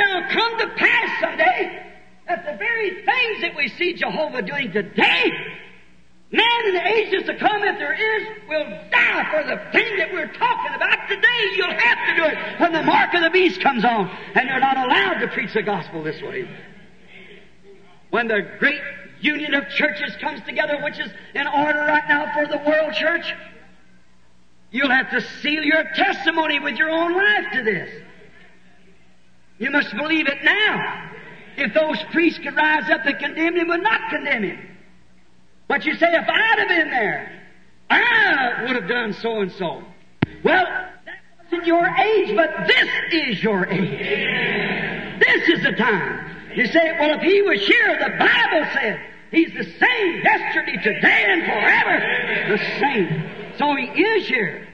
it'll come to pass someday that the very things that we see Jehovah doing today, man in the ages to come, if there is, will die for the thing that we're talking about today. You'll have to do it when the mark of the beast comes on, and you're not allowed to preach the gospel this way. When the great union of churches comes together, which is in order right now for the world church, you'll have to seal your testimony with your own life to this. You must believe it now. If those priests could rise up and condemn him, would not condemn him. But you say, if I'd have been there, I would have done so and so. Well, that wasn't your age, but this is your age. This is the time. You say, well, if he was here, the Bible said he's the same yesterday, today, and forever. The same. So he is here.